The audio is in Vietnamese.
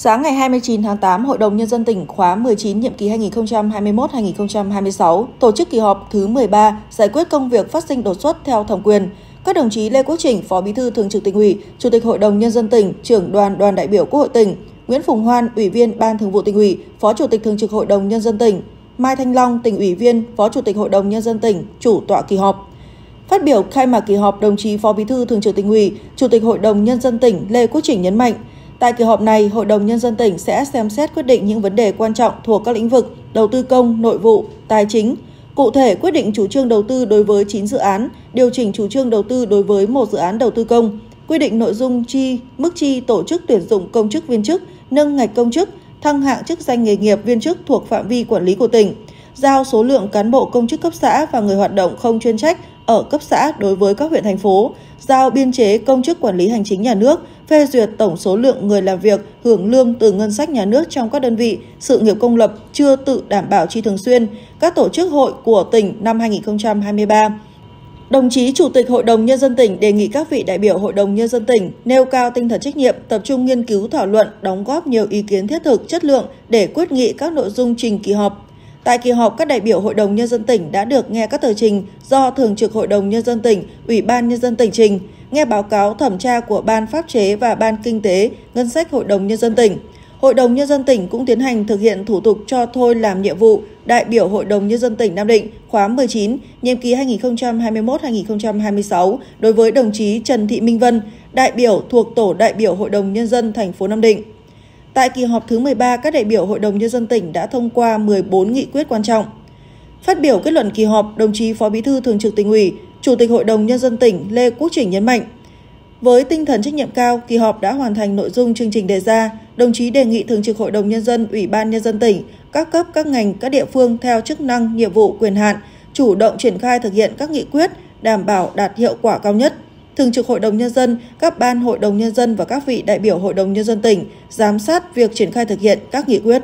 Sáng ngày 29 tháng 8, Hội đồng Nhân dân tỉnh khóa 19 nhiệm kỳ 2021-2026 tổ chức kỳ họp thứ 13 giải quyết công việc phát sinh đột xuất theo thẩm quyền. Các đồng chí Lê Quốc Trình, Phó Bí thư Thường trực tỉnh ủy, Chủ tịch Hội đồng Nhân dân tỉnh, trưởng đoàn đoàn đại biểu Quốc hội tỉnh, Nguyễn Phùng Hoan, Ủy viên Ban Thường vụ tỉnh ủy, Phó Chủ tịch Thường trực Hội đồng Nhân dân tỉnh, Mai Thanh Long, tỉnh ủy viên, Phó Chủ tịch Hội đồng Nhân dân tỉnh, chủ tọa kỳ họp. Phát biểu khai mạc kỳ họp, đồng chí Phó Bí thư Thường trực tỉnh ủy, Chủ tịch Hội đồng Nhân dân tỉnh Lê Quốc Trình nhấn mạnh, Tại kỳ họp này, Hội đồng Nhân dân tỉnh sẽ xem xét quyết định những vấn đề quan trọng thuộc các lĩnh vực đầu tư công, nội vụ, tài chính. Cụ thể, quyết định chủ trương đầu tư đối với 9 dự án, điều chỉnh chủ trương đầu tư đối với một dự án đầu tư công, quy định nội dung chi, mức chi tổ chức tuyển dụng công chức viên chức, nâng ngạch công chức, thăng hạng chức danh nghề nghiệp viên chức thuộc phạm vi quản lý của tỉnh, giao số lượng cán bộ công chức cấp xã và người hoạt động không chuyên trách ở cấp xã đối với các huyện thành phố, giao biên chế công chức quản lý hành chính nhà nước, phê duyệt tổng số lượng người làm việc hưởng lương từ ngân sách nhà nước trong các đơn vị sự nghiệp công lập chưa tự đảm bảo chi thường xuyên, các tổ chức hội của tỉnh năm 2023. Đồng chí Chủ tịch Hội đồng Nhân dân tỉnh đề nghị các vị đại biểu Hội đồng Nhân dân tỉnh nêu cao tinh thần trách nhiệm, tập trung nghiên cứu thảo luận, đóng góp nhiều ý kiến thiết thực, chất lượng để quyết nghị các nội dung trình kỳ họp, Tại kỳ họp, các đại biểu Hội đồng Nhân dân tỉnh đã được nghe các tờ trình do Thường trực Hội đồng Nhân dân tỉnh, Ủy ban Nhân dân tỉnh trình, nghe báo cáo thẩm tra của Ban Pháp chế và Ban Kinh tế, Ngân sách Hội đồng Nhân dân tỉnh. Hội đồng Nhân dân tỉnh cũng tiến hành thực hiện thủ tục cho thôi làm nhiệm vụ đại biểu Hội đồng Nhân dân tỉnh Nam Định khóa 19, nhiệm kỳ 2021-2026 đối với đồng chí Trần Thị Minh Vân, đại biểu thuộc Tổ đại biểu Hội đồng Nhân dân thành phố Nam Định. Tại kỳ họp thứ 13, các đại biểu Hội đồng Nhân dân tỉnh đã thông qua 14 nghị quyết quan trọng. Phát biểu kết luận kỳ họp, đồng chí Phó Bí thư Thường trực tỉnh ủy, Chủ tịch Hội đồng Nhân dân tỉnh Lê Quốc Trình nhấn mạnh, với tinh thần trách nhiệm cao, kỳ họp đã hoàn thành nội dung chương trình đề ra. Đồng chí đề nghị Thường trực Hội đồng Nhân dân, Ủy ban Nhân dân tỉnh, các cấp, các ngành, các địa phương theo chức năng, nhiệm vụ, quyền hạn, chủ động triển khai thực hiện các nghị quyết, đảm bảo đạt hiệu quả cao nhất. Thường trực Hội đồng Nhân dân, các ban Hội đồng Nhân dân và các vị đại biểu Hội đồng Nhân dân tỉnh giám sát việc triển khai thực hiện các nghị quyết.